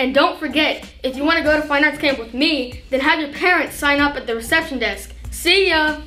And don't forget, if you want to go to Fine Arts Camp with me, then have your parents sign up at the reception desk. See ya!